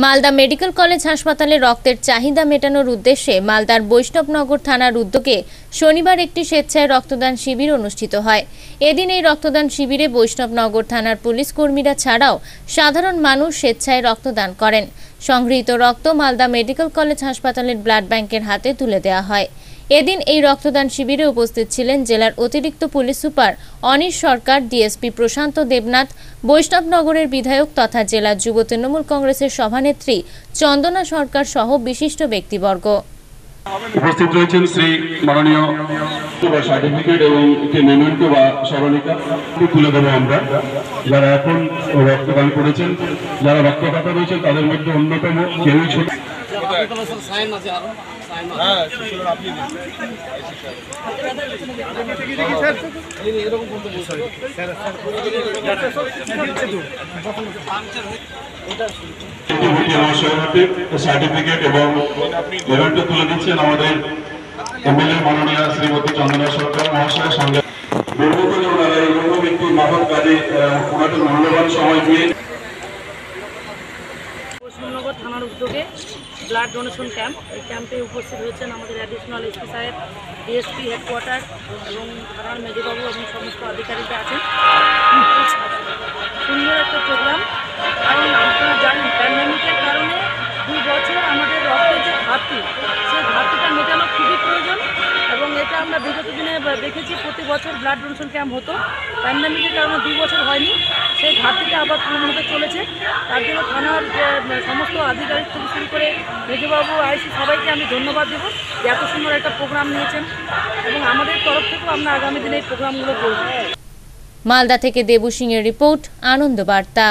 Malda medical college হাসপাতালে রক্তের চাহিদা মেটানোর উদ্দেশ্যে মালদার বৈষ্ণবনগর থানার উদ্যোগে শনিবার একটি স্বেচ্ছায় রক্তদান শিবির অনুষ্ঠিত হয়। এদিন এই রক্তদান শিবিরে বৈষ্ণবনগর থানার পুলিশ কর্মীরা ছাড়াও সাধারণ মানুষ স্বেচ্ছায় রক্তদান করেন। সংগৃহীত রক্ত মালদা মেডিকেল কলেজ হাসপাতালের ব্লাড ব্যাংকের হাতে তুলে দেওয়া হয়। এদিন এই রক্তদান শিবিরে উপস্থিত ছিলেন জেলার অতিরিক্ত police super Anish Sarkar, DSP Prashanta Debnath, বৈষ্ণবনগরের বিধায়ক তথা জেলা যুব তৃণমূল কংগ্রেসের সভানেত্রী চন্দনা সরকার সহ বিশিষ্ট ব্যক্তিবর্গ। উপস্থিত রয়েছেন শ্রী মাননীয় সার্টিফিকেট এবং মেমেন্টো বা স্মরণিকা তুলে দেবো আমরা। যারা এখন রক্তদান করেছেন, যারা রক্তদাতা রয়েছেন, তাদের মধ্যে অন্যতম সার্টিফিকেট এবং মেমেন্টো তুলে দিচ্ছেন আমাদের এমএলএ মাননীয় শ্রীমতী চন্দনা সরকার মহাশয়ের সঙ্গে। গর্ব করে ওনারা কাজে মূল্যবান সময় দিয়ে পশ্চিমনগর থানার উদ্যোগে ব্লাড ডোনেশন ক্যাম্প। এই ক্যাম্পে উপস্থিত হয়েছেন আমাদের অ্যাডিশনাল এসপি সাহেব ডিএসপি হেডকোয়ার্টার এবং থানার মেজবাবু এবং সমস্ত আধিকারিকরা আছেন। বিগত দিনে দেখেছি প্রতি বছর ব্লাড ডোনেশন ক্যাম্প হতো। প্যান্ডামিকের কারণে দুই বছর হয়নি। সেই ঘাটতিটা আবার পূরণ হতে চলেছে। তার জন্য থানার সমস্ত আধিকারিক থেকে শুরু করে মেজবাবু, আইসি সবাইকে আমি ধন্যবাদ দেবো যে এত সুন্দর একটা প্রোগ্রাম নিয়েছেন। এবং আমাদের তরফ থেকেও আমরা আগামী দিনে এই প্রোগ্রামগুলো করব। মালদা থেকে দেবু সিংয়ের রিপোর্ট, আনন্দ বার্তা।